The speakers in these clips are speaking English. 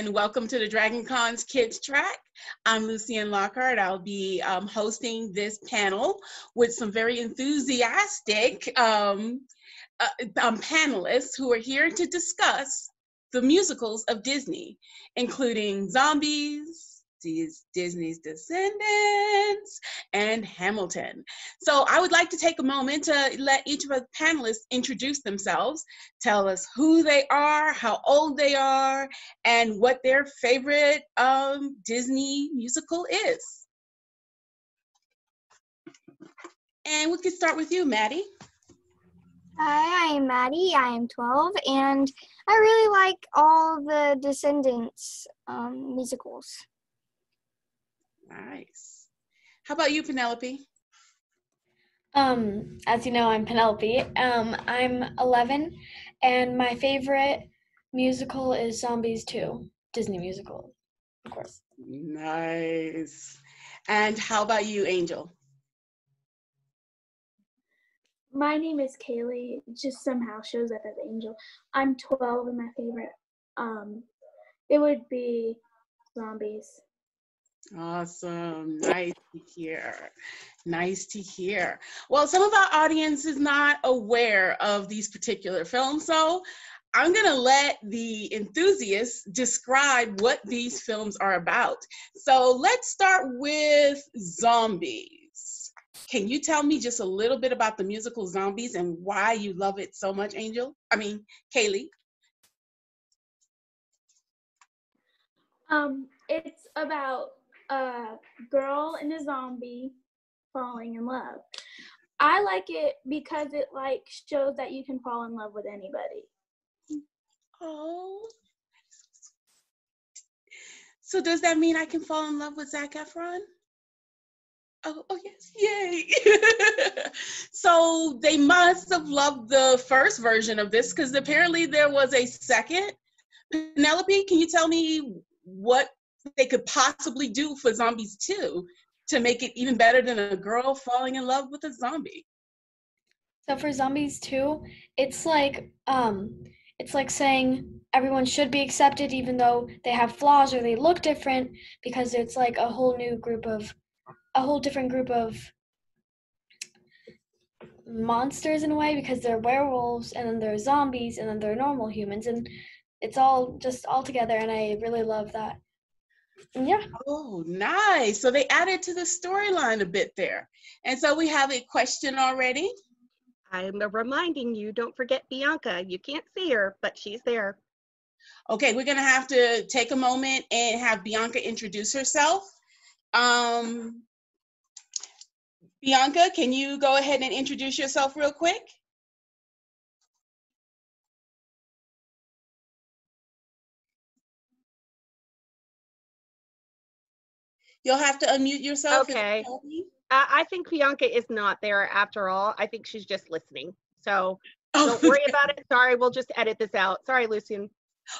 and welcome to the DragonCon's Kids Track. I'm Lucien Lockhart. I'll be um, hosting this panel with some very enthusiastic um, uh, um, panelists who are here to discuss the musicals of Disney, including Zombies, Disney's Descendants, and Hamilton. So I would like to take a moment to let each of the panelists introduce themselves, tell us who they are, how old they are, and what their favorite um, Disney musical is. And we can start with you, Maddie. Hi, I'm Maddie. I am 12, and I really like all the Descendants um, musicals. Nice. How about you, Penelope? Um, as you know, I'm Penelope. Um, I'm 11, and my favorite musical is Zombies 2, Disney musical, of course. Nice. And how about you, Angel? My name is Kaylee. It just somehow shows up as Angel. I'm 12, and my favorite, um, it would be Zombies. Awesome. Nice to hear. Nice to hear. Well, some of our audience is not aware of these particular films, so I'm going to let the enthusiasts describe what these films are about. So let's start with Zombies. Can you tell me just a little bit about the musical Zombies and why you love it so much, Angel? I mean, Kaylee. Um, it's about a girl and a zombie falling in love. I like it because it like shows that you can fall in love with anybody. Oh. So does that mean I can fall in love with Zac Efron? Oh, oh yes, yay. so they must have loved the first version of this because apparently there was a second. Penelope, can you tell me what they could possibly do for zombies too to make it even better than a girl falling in love with a zombie. So for zombies 2 it's like um it's like saying everyone should be accepted even though they have flaws or they look different because it's like a whole new group of a whole different group of monsters in a way because they're werewolves and then they're zombies and then they're normal humans and it's all just all together and i really love that yeah. Oh, nice. So they added to the storyline a bit there. And so we have a question already. I'm reminding you, don't forget Bianca. You can't see her, but she's there. Okay, we're going to have to take a moment and have Bianca introduce herself. Um, Bianca, can you go ahead and introduce yourself real quick? You'll have to unmute yourself. Okay. I think Bianca is not there after all. I think she's just listening. So oh, don't worry about it. Sorry, we'll just edit this out. Sorry, Lucien.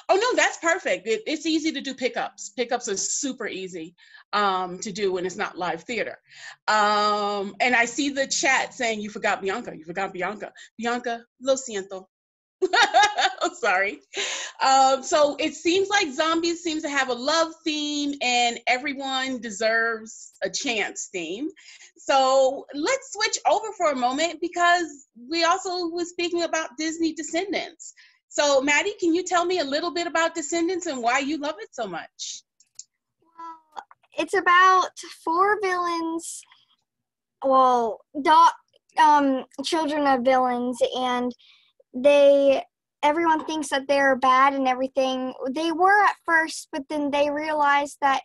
Oh no, that's perfect. It, it's easy to do pickups. Pickups are super easy um, to do when it's not live theater. Um, and I see the chat saying you forgot Bianca. You forgot Bianca. Bianca, lo siento. I'm sorry. Um, so it seems like zombies seems to have a love theme and everyone deserves a chance theme. So let's switch over for a moment because we also was speaking about Disney Descendants. So Maddie, can you tell me a little bit about Descendants and why you love it so much? Well, it's about four villains, well, dot um, children of villains, and they everyone thinks that they're bad and everything. They were at first, but then they realized that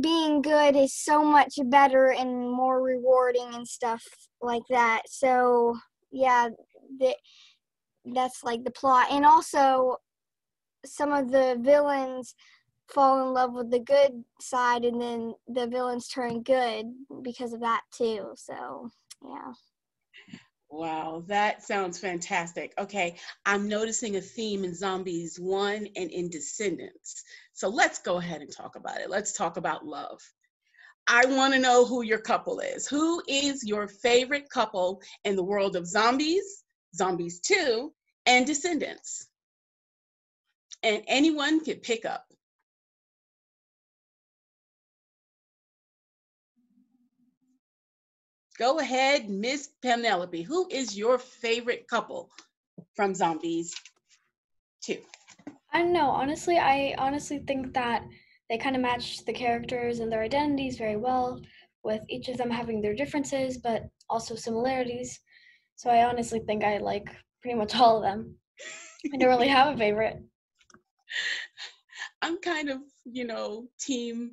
being good is so much better and more rewarding and stuff like that. So, yeah, the, that's like the plot. And also, some of the villains fall in love with the good side, and then the villains turn good because of that, too. So, yeah. Wow, that sounds fantastic. Okay, I'm noticing a theme in Zombies 1 and in Descendants. So let's go ahead and talk about it. Let's talk about love. I want to know who your couple is. Who is your favorite couple in the world of Zombies, Zombies 2, and Descendants? and anyone can pick up. Go ahead, Miss Penelope. Who is your favorite couple from Zombies 2? I don't know. Honestly, I honestly think that they kind of match the characters and their identities very well, with each of them having their differences, but also similarities. So I honestly think I like pretty much all of them. I don't really have a favorite. I'm kind of, you know, team.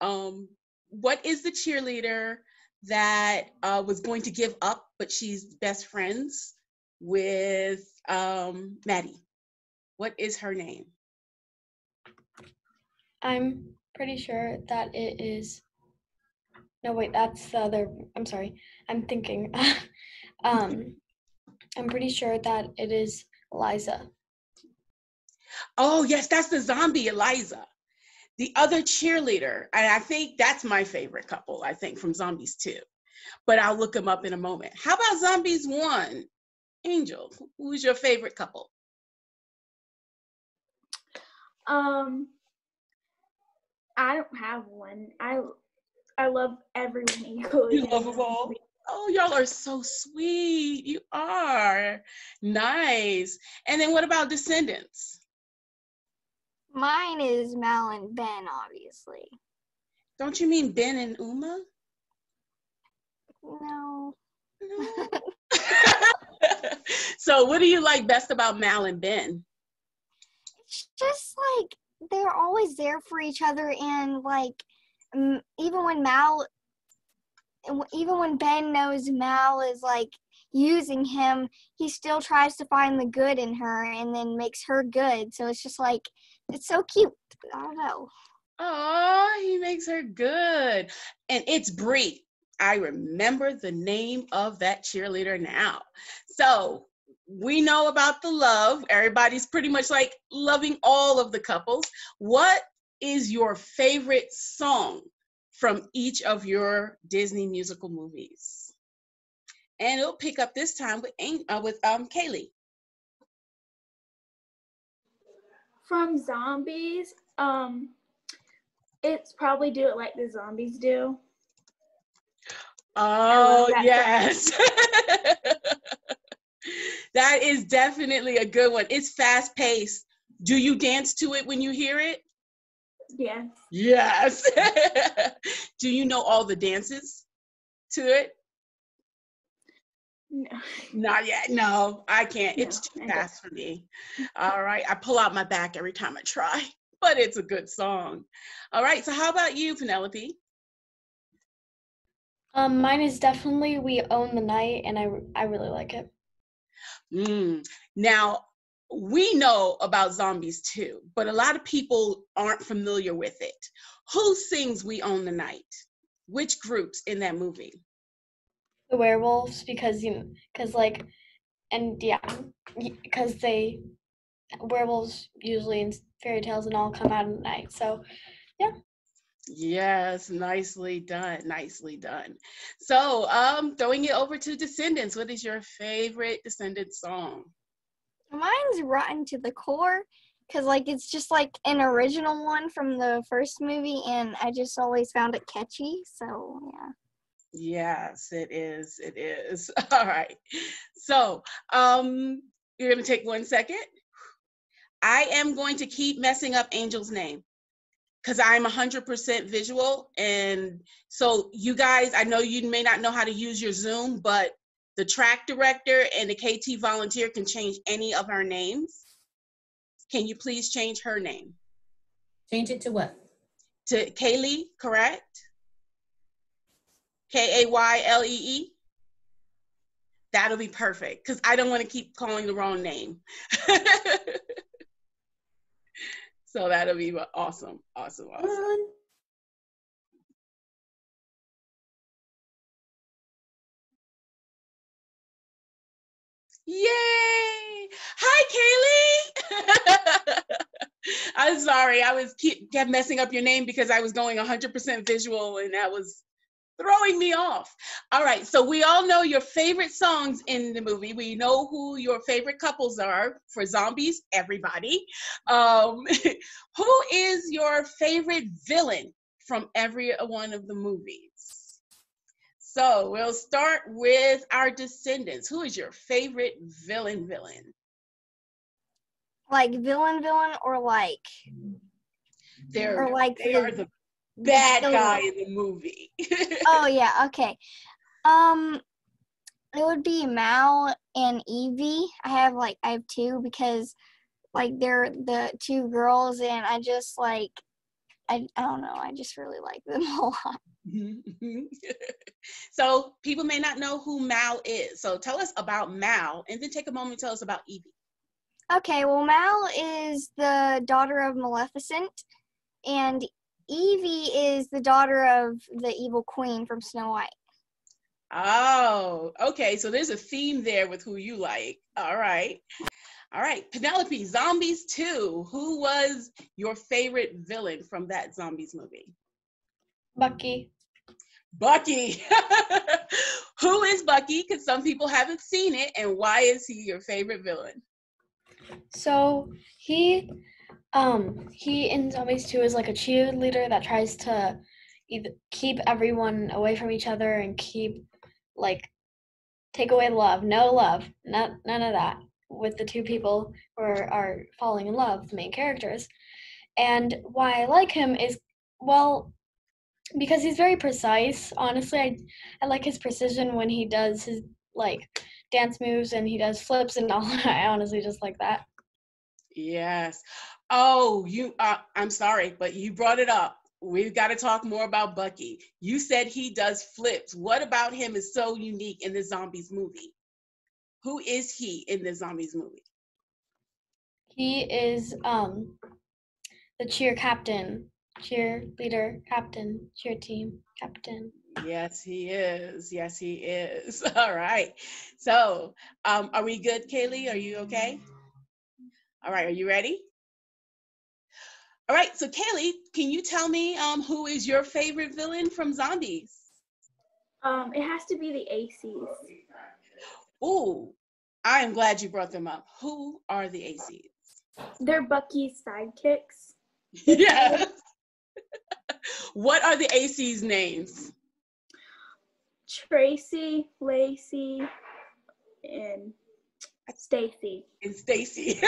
Um, what is the cheerleader that uh, was going to give up, but she's best friends with um, Maddie? What is her name? I'm pretty sure that it is. No, wait, that's the other. I'm sorry. I'm thinking. um, I'm pretty sure that it is Eliza. Oh, yes, that's the zombie Eliza. The other cheerleader, and I think that's my favorite couple, I think, from Zombies 2. But I'll look them up in a moment. How about Zombies 1? Angel, who's your favorite couple? Um, I don't have one. I I love everyone equally. You love them all? Oh, y'all are so sweet. You are. Nice. And then what about Descendants? Mine is Mal and Ben, obviously. Don't you mean Ben and Uma? No. No. so what do you like best about Mal and Ben? It's just like they're always there for each other, and like even when Mal, even when Ben knows Mal is like using him, he still tries to find the good in her and then makes her good. So it's just like it's so cute. I don't know. Oh, he makes her good. And it's Bree. I remember the name of that cheerleader now. So we know about the love. Everybody's pretty much like loving all of the couples. What is your favorite song from each of your Disney musical movies? And it'll pick up this time with uh, with um Kaylee. From zombies, um, it's probably do it like the zombies do. Oh yes. that is definitely a good one. It's fast paced. Do you dance to it when you hear it? Yes. Yes. Do you know all the dances to it? No. Not yet. No, I can't. No, It's too fast for me. All right. I pull out my back every time I try, but it's a good song. All right. So, how about you, Penelope? Um, mine is definitely We Own the Night, and I I really like it. Mm. Now, we know about zombies too, but a lot of people aren't familiar with it. Who sings We Own the Night? Which groups in that movie? The werewolves, because you know, because like, and yeah, because they werewolves usually in fairy tales and all come out at night. So yeah. Yes, nicely done. Nicely done. So, um, throwing it over to Descendants. What is your favorite Descendants song? Mine's Rotten to the Core because like it's just like an original one from the first movie, and I just always found it catchy. So yeah. Yes, it is. It is. All right. So, um, you're going to take one second. I am going to keep messing up Angel's name because I'm 100% visual. And so, you guys, I know you may not know how to use your Zoom, but the track director and the KT volunteer can change any of our names. Can you please change her name Change it to what? to Kaylee, correct? K A Y L E E. That'll be perfect because I don't want to keep calling the wrong name. so that'll be awesome, awesome, awesome. Yay! Hi, Kaylee. I'm sorry, I was keep kept messing up your name because I was going 100% visual, and that was throwing me off. All right, so we all know your favorite songs in the movie. We know who your favorite couples are for zombies, everybody. Um, who is your favorite villain from every one of the movies? So we'll start with our descendants. Who is your favorite villain villain? Like villain, villain, or like They're, or like they the- are the bad guy in the movie. oh yeah, okay. Um, it would be Mal and Evie. I have like I have two because like they're the two girls, and I just like I I don't know. I just really like them a lot. so people may not know who Mal is. So tell us about Mal and then take a moment to tell us about Evie. Okay, well Mal is the daughter of Maleficent, and Evie is the daughter of the evil queen from Snow White. Oh, okay. So there's a theme there with who you like. All right. All right. Penelope, Zombies 2. Who was your favorite villain from that Zombies movie? Bucky. Bucky. who is Bucky? Because some people haven't seen it. And why is he your favorite villain? So he um he in Zombies 2 is like a cheerleader that tries to either keep everyone away from each other and keep like take away love. No love. Not none of that with the two people who are, are falling in love, the main characters. And why I like him is well because he's very precise. Honestly, I I like his precision when he does his like dance moves and he does flips and all. I honestly just like that. Yes. Oh, you uh, I'm sorry, but you brought it up. We've got to talk more about Bucky. You said he does flips. What about him is so unique in the Zombies movie? Who is he in the Zombies movie? He is um the cheer captain, cheerleader captain, cheer team captain. Yes, he is. Yes, he is. All right. So, um, are we good, Kaylee? Are you okay? All right. Are you ready? All right. So, Kaylee, can you tell me um, who is your favorite villain from Zombies? Um, it has to be the Aces. Ooh, I am glad you brought them up. Who are the Aces? They're Bucky's sidekicks. yes. what are the Aces' names? Tracy, Lacey, and Stacy. And Stacy.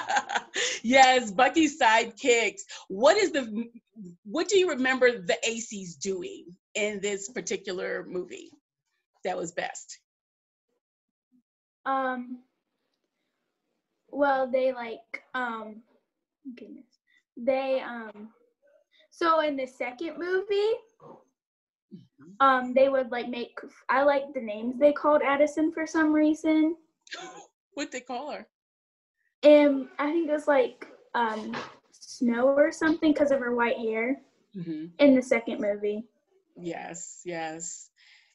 yes, Bucky's sidekicks. What is the what do you remember the Aces doing in this particular movie that was best? Um. Well, they like um. Goodness, they um. So in the second movie, um, they would like make. I like the names they called Addison for some reason. What they call her? And I think it was like um Snow or something because of her white hair Mhm. in the second movie. Yes, yes,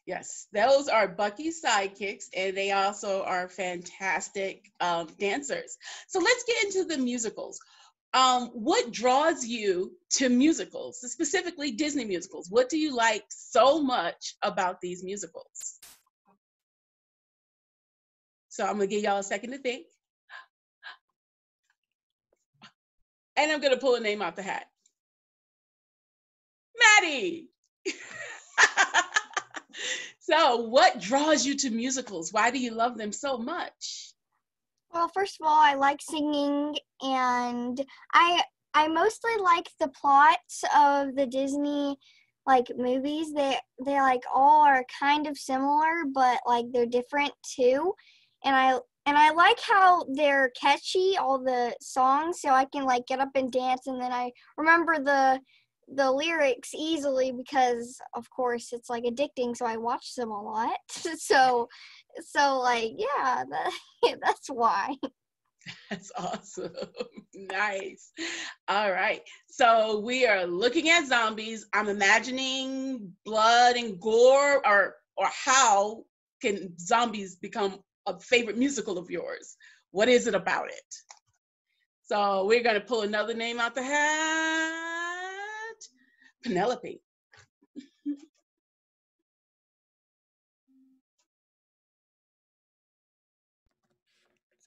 yes. Those are Bucky's sidekicks, and they also are fantastic um, dancers. So let's get into the musicals. Um, what draws you to musicals, specifically Disney musicals? What do you like so much about these musicals? So I'm gonna give y'all a second to think. And I'm gonna pull a name out the hat. Maddie. so, what draws you to musicals? Why do you love them so much? Well, first of all, I like singing, and I I mostly like the plots of the Disney like movies. They they like all are kind of similar, but like they're different too. And I and I like how they're catchy, all the songs, so I can like get up and dance, and then I remember the the lyrics easily because of course it's like addicting so i watch them a lot so so like yeah that, that's why That's awesome. nice. All right. So, we are looking at zombies. I'm imagining blood and gore, or, or how can zombies become a favorite musical of yours. What is it about it? So we're going to pull another name out the hat Penelope.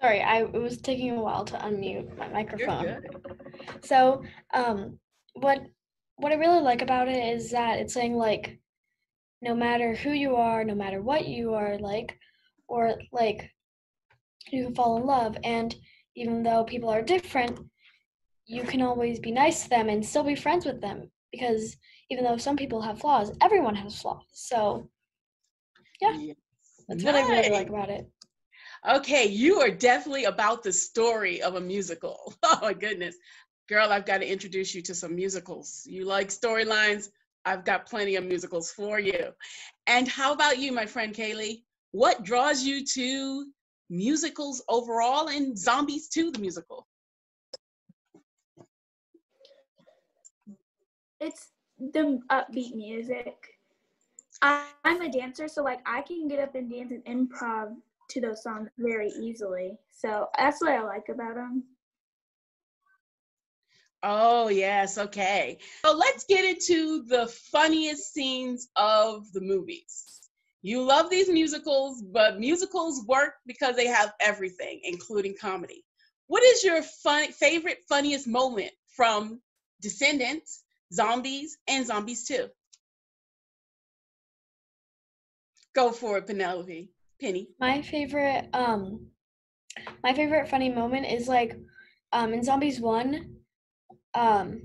Sorry, I it was taking a while to unmute my microphone. So, um, what what I really like about it is that it's saying like, no matter who you are, no matter what you are like, or like, you can fall in love, and even though people are different, you can always be nice to them and still be friends with them because even though some people have flaws, everyone has flaws. So Yeah. That's what I really like about it. Okay, you are definitely about the story of a musical. Oh my goodness. Girl, I've got to introduce you to some musicals. You like storylines? I've got plenty of musicals for you. And how about you, my friend Kaylee? What draws you to musicals overall and Zombies 2, the musical? It's the upbeat music. I, I'm a dancer, so like I can get up and dance and improv to those songs very easily. So that's what I like about them. Oh, yes, okay. So let's get into the funniest scenes of the movies. You love these musicals, but musicals work because they have everything, including comedy. What is your fun, favorite, funniest moment from Descendants, Zombies, and Zombies 2? Go for it, Penelope. Penny. My favorite um my favorite funny moment is like um in Zombies 1 um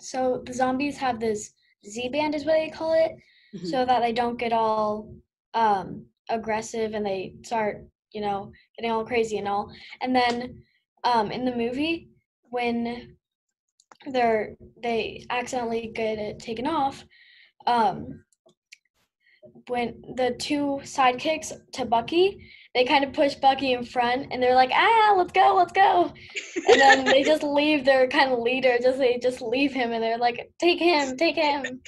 so the zombies have this Z band is what they call it Mm-hmm. so that they don't get all um aggressive and they start, you know, getting all crazy and all. And then um in the movie when they're they accidentally get it taken off um when the two sidekicks to Bucky, they kind of push Bucky in front and they're like, ah, let's go, let's go. And then they just leave their kind of leader, just they just leave him and they're like, take him, take him.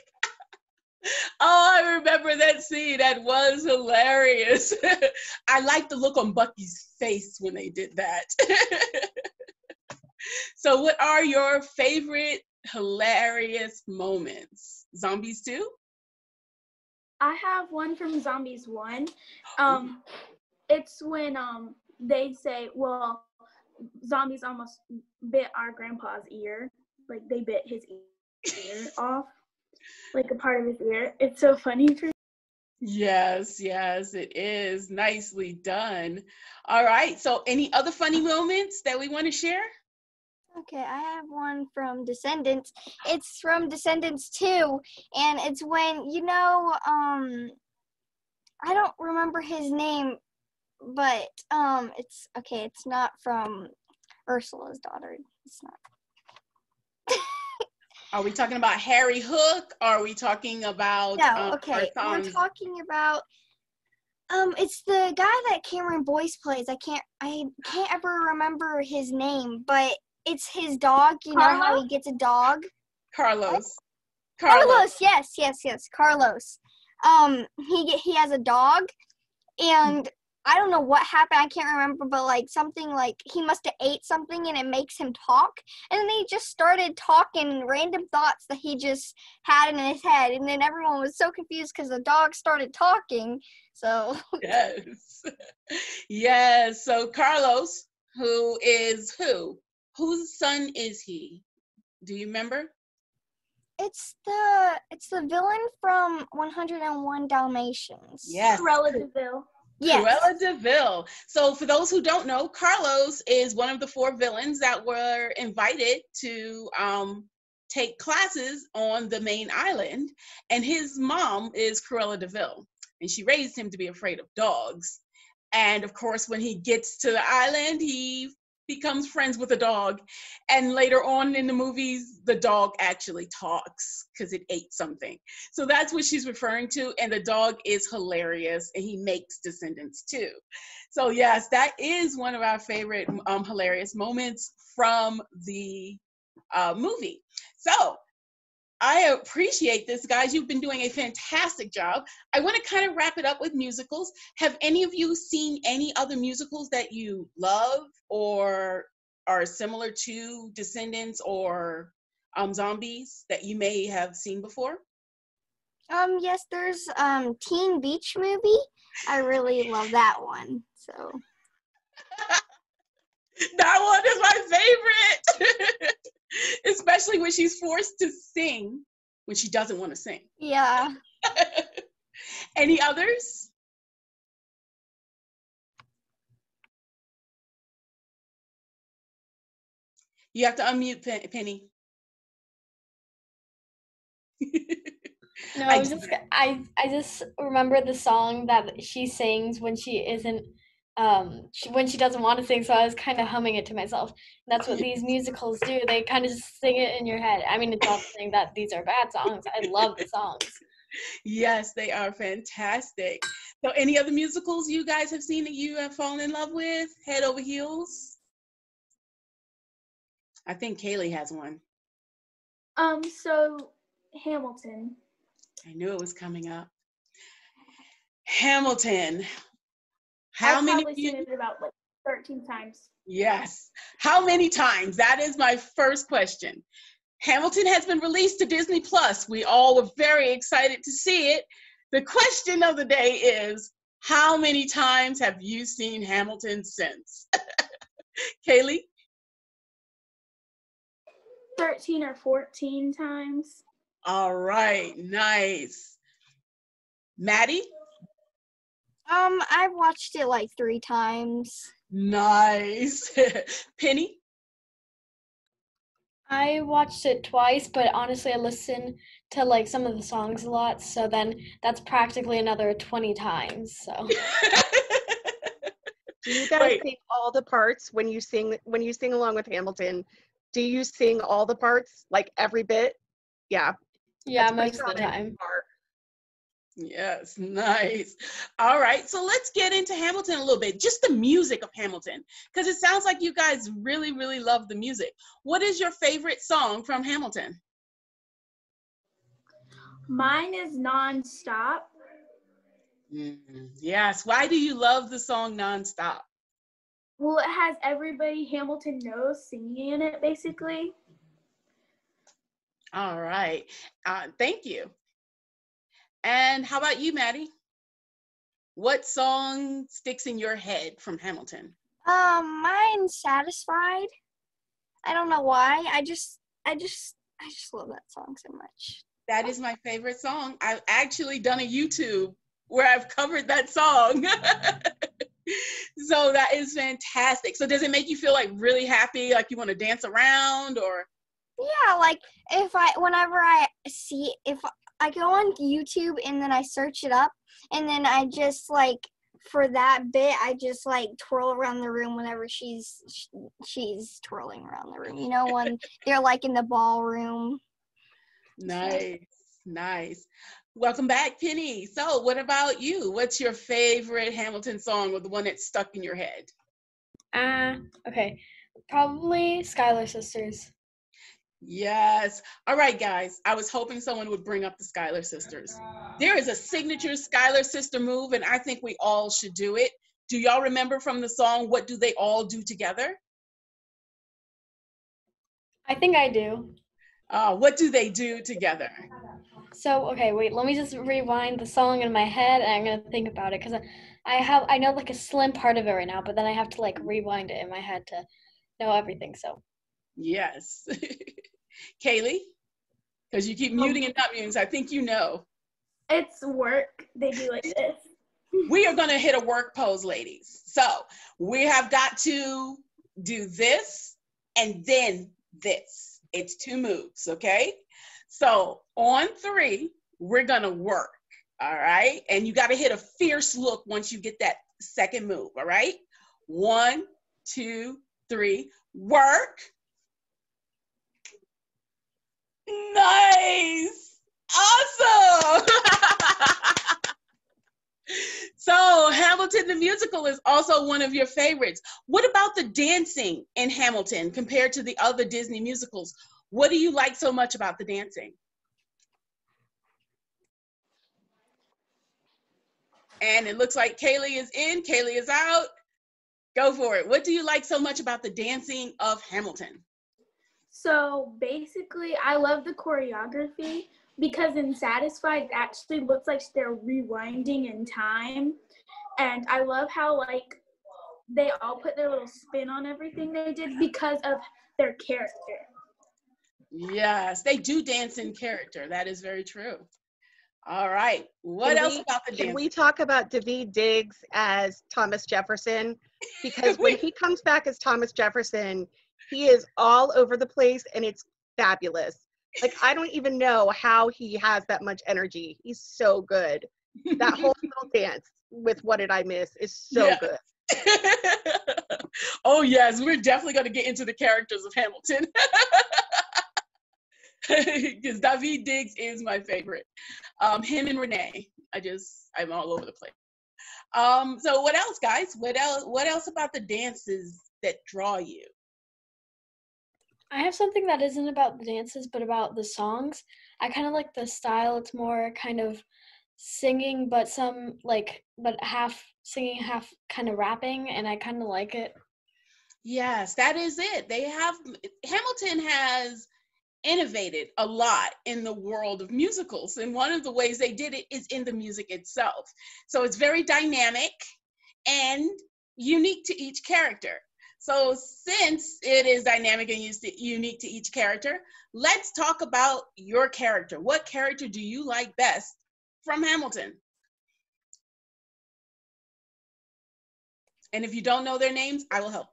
Oh, I remember that scene. That was hilarious. I like the look on Bucky's face when they did that. so, what are your favorite hilarious moments? Zombies 2? I have one from Zombies One. Um, it's when um they say, well, zombies almost bit our grandpa's ear, like they bit his ear off, like a part of his ear. It's so funny for Yes, yes, it is. Nicely done. All right. So, any other funny moments that we want to share? Okay, I have one from Descendants. It's from Descendants 2, and it's when, you know, um, I don't remember his name, but, um, it's, okay, it's not from Ursula's daughter. It's not. Are we talking about Harry Hook? Are we talking about No, um, okay, we're talking about, um, it's the guy that Cameron Boyce plays. I can't, I can't ever remember his name, but it's his dog. You know how he gets a dog? Carlos. Carlos, yes, yes, yes, Carlos. Um, he get, he has a dog, and I don't know what happened. I can't remember, but like something like he must have ate something, and it makes him talk. And then he just started talking random thoughts that he just had in his head, and then everyone was so confused because the dog started talking. So Yes. yes. So Carlos, who is who? Whose son is he? Do you remember? it's the it's the villain from 101 Dalmatians. Yes. Cruella de Vil. Yes. Cruella de Vil. So, for those who don't know, Carlos is one of the four villains that were invited to um, take classes on the main island, and his mom is Cruella de Vil, and she raised him to be afraid of dogs. And of course, when he gets to the island, he becomes friends with a dog. And later on in the movies, the dog actually talks because it ate something. So that's what she's referring to. And the dog is hilarious and he makes descendants too. So, yes, that is one of our favorite um, hilarious moments from the uh, movie. So, I appreciate this, guys. You've been doing a fantastic job. I want to kind of wrap it up with musicals. Have any of you seen any other musicals that you love or are similar to Descendants or um, Zombies that you may have seen before? Um yes, there's um Teen Beach movie. I really love that one. So That one is my favorite, especially when she's forced to sing when she doesn't want to sing. Yeah. Any others? You have to unmute Pen- Penny. No, I just I I just remember the song that she sings when she isn't um she, when she doesn't want to sing so I was kind of humming it to myself. And that's what these musicals do. They kind of just sing it in your head. I mean, it's not saying that these are bad songs. I love the songs. yes, they are fantastic. So, any other musicals you guys have seen that you have fallen in love with? Head over heels? I think Kaylee has one. Um, so Hamilton. I knew it was coming up. Hamilton. How I've many? probably seen it about like 13 times. Yes. How many times? That is my first question. Hamilton has been released to Disney Plus. We all were very excited to see it. The question of the day is how many times have you seen Hamilton since? Kaylee? 13 or 14 times. All right, nice. Maddie? Um, I've watched it like three times. Nice. Penny? I watched it twice, but honestly, I listen to like some of the songs a lot, so then that's practically another 20 times. So Do you guys Wait. sing all the parts when you sing when you sing along with Hamilton? Do you sing all the parts, like every bit? Yeah. yeah, that's most of the time. part. Yes, nice. All right, so let's get into Hamilton a little bit, just the music of Hamilton, because it sounds like you guys really, really love the music. What is your favorite song from Hamilton? Mine is nonstop. Mm, Yes, why do you love the song nonstop? Well, it has everybody Hamilton knows singing in it, basically. All right, uh, thank you. And how about you, Maddie? What song sticks in your head from Hamilton? Um, mine's satisfied. I don't know why. I just, I just, I just love that song so much. That is my favorite song. I've actually done a YouTube where I've covered that song. so that is fantastic. So does it make you feel like really happy, like you want to dance around or Yeah, like if I, whenever I see, if I go on YouTube and then I search it up, and then I just like for that bit, I just like twirl around the room whenever she's she's twirling around the room. You know when they're like in the ballroom. nice, nice. Welcome back, Penny. So what about you? What's your favorite Hamilton song or the one that's stuck in your head? Ah, okay. Probably Schuyler Sisters. Yes. All right, guys. I was hoping someone would bring up the Schuyler sisters. There is a signature Schuyler sister move, and I think we all should do it. Do y'all remember from the song, What Do They All Do Together? I think I do. Uh, what do they do together? So okay, wait. Let me just rewind the song in my head, and I'm gonna think about it because I, I have I know like a slim part of it right now, but then I have to like rewind it in my head to know everything. So Yes. Kaylee? Because you keep oh. muting and not muting, so I think you know. It's work. They do like this. We are going to hit a work pose, ladies. So we have got to do this and then this. It's two moves, okay? So on three, we're going to work, all right? And you got to hit a fierce look once you get that second move, all right? One, two, three, work. Nice. Awesome. so, Hamilton the musical is also one of your favorites. What about the dancing in Hamilton compared to the other Disney musicals? What do you like so much about the dancing? And it looks like Kaylee is in, Kaylee is out. Go for it. What do you like so much about the dancing of Hamilton? So basically, I love the choreography because in Satisfied, it actually looks like they're rewinding in time. And I love how, like, they all put their little spin on everything they did because of their character. Yes, they do dance in character. That is very true. All right. What Can else we- about the dance? Can we talk about Daveed Diggs as Thomas Jefferson? Because when he comes back as Thomas Jefferson, he is all over the place and it's fabulous. Like I don't even know how he has that much energy. He's so good. That whole little dance with "What Did I Miss" is so Yeah. good. oh yes, we're definitely going to get into the characters of Hamilton. Because Daveed Diggs is my favorite. Um, him and Renee. I just I'm all over the place. Um, so what else, guys? What else? What else about the dances that draw you? I have something that isn't about the dances, but about the songs. I kind of like the style. It's more kind of singing, but some like, but half singing, half kind of rapping, and I kind of like it. Yes, that is it. They have Hamilton has innovated a lot in the world of musicals, and one of the ways they did it is in the music itself. So it's very dynamic and unique to each character. So since it is dynamic and unique to each character, let's talk about your character. What character do you like best from Hamilton? And if you don't know their names, I will help.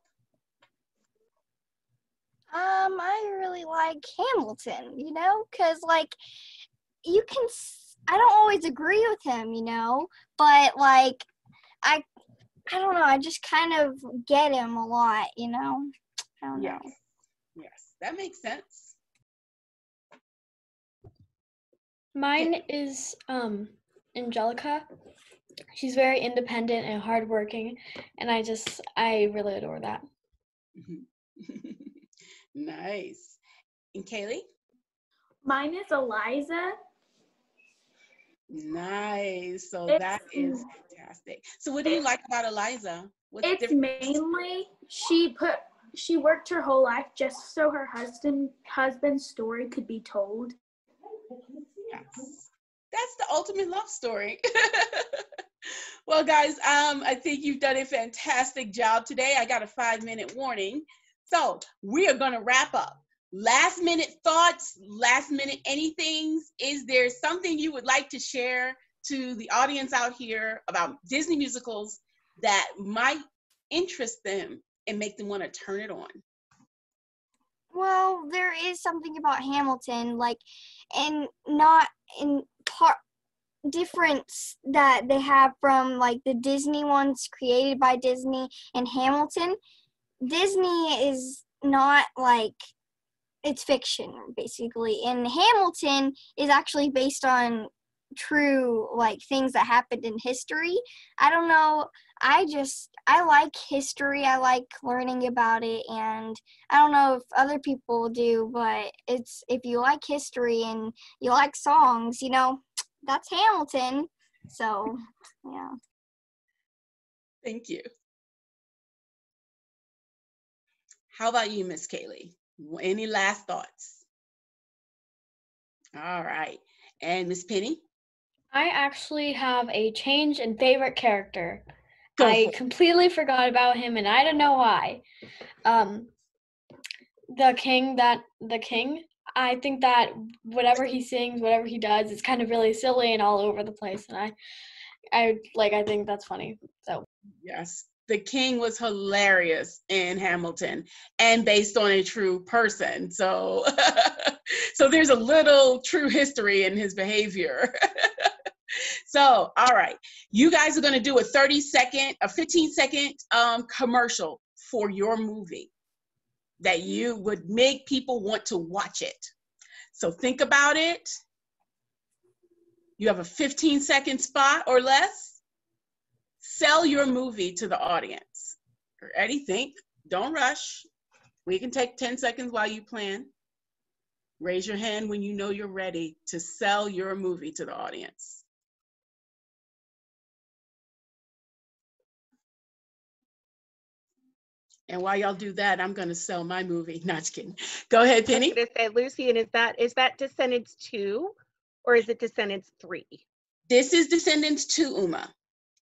Um, I really like Hamilton, you know, because like you can. I don't always agree with him, you know, but like I, I don't know. I just kind of get him a lot, you know. I don't Yes. know. Yes, that makes sense. Mine is um Angelica. She's very independent and hardworking, and I just I really adore that. nice. And Kaylee? Mine is Eliza. Nice. So It's- that is fantastic. So what do you like about Eliza? What's It's mainly she put she worked her whole life just so her husband husband's story could be told. Yes. That's the ultimate love story. well, guys, um, I think you've done a fantastic job today. I got a five minute warning. So we are going to wrap up. Last minute thoughts, last minute anythings. Is there something you would like to share to the audience out here about Disney musicals that might interest them and make them want to turn it on? Well, there is something about Hamilton, like, and not in part difference that they have from like the Disney ones created by Disney and Hamilton. Disney is not like it's fiction basically, and Hamilton is actually based on true like things that happened in history. I don't know. I just I like history. I like learning about it and I don't know if other people do, but it's if you like history and you like songs, you know, that's Hamilton. So, yeah. Thank you. How about you, Miss Kaylee? Any last thoughts? All right. And Miss Penny? I actually have a change in favorite character. Go I for completely forgot about him, and I don't know why. Um, the king that the king. I think that whatever he sings, whatever he does, it's kind of really silly and all over the place, and I, I like. I think that's funny. So Yes. The king was hilarious in Hamilton and based on a true person. So so there's a little true history in his behavior. so, all right. You guys are going to do a 30 second, a 15 second um, commercial for your movie that you would make people want to watch it. So think about it. You have a 15 second spot or less sell your movie to the audience. Ready? Think. Don't rush. We can take 10 seconds while you plan. Raise your hand when you know you're ready to sell your movie to the audience. And while y'all do that, I'm going to sell my movie. Not just kidding. Go ahead, Penny. gonna say, Lucy, and is that is that Descendants two, or is it Descendants three? This is Descendants two, Uma,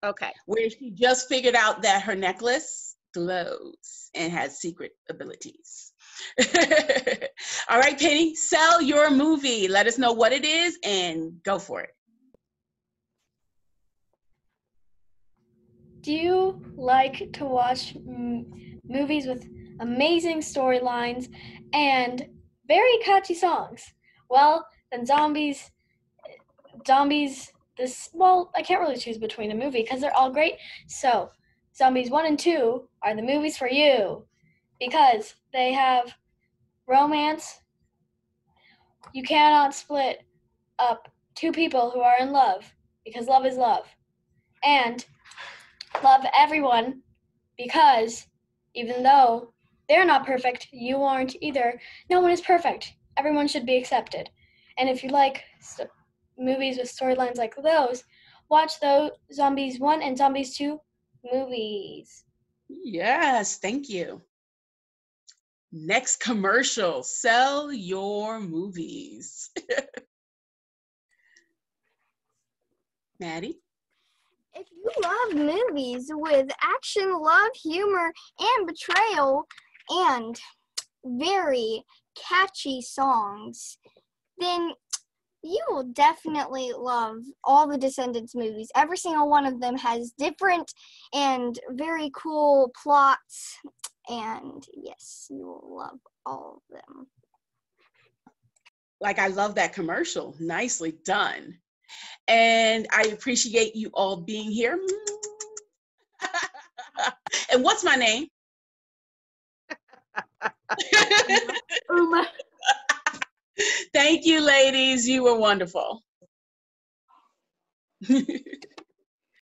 Okay. where she just figured out that her necklace glows and has secret abilities. All right, Penny, sell your movie. Let us know what it is and go for it. Do you like to watch m- movies with amazing storylines and very catchy songs? Well, then Zombies, Zombies, this, well, I can't really choose between a movie because they're all great. So, Zombies 1 and 2 are the movies for you because they have romance. You cannot split up two people who are in love because love is love. And love everyone because even though they're not perfect, you aren't either. No one is perfect. Everyone should be accepted. And if you like st- movies with storylines like those, watch those Zombies 1 and Zombies 2 movies. Yes, thank you. Next commercial sell your movies. Maddie? If you love movies with action, love, humor, and betrayal, and very catchy songs, then you will definitely love all the Descendants movies. Every single one of them has different and very cool plots, and yes, you will love all of them. Like, I love that commercial. Nicely done. And I appreciate you all being here. and what's my name? Uma. Thank you, ladies. You were wonderful.